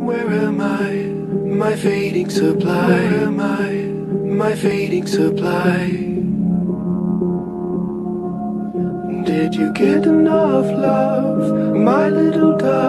Where am I? My fading supply. Where am I? My fading supply. Did you get enough love, my little dove?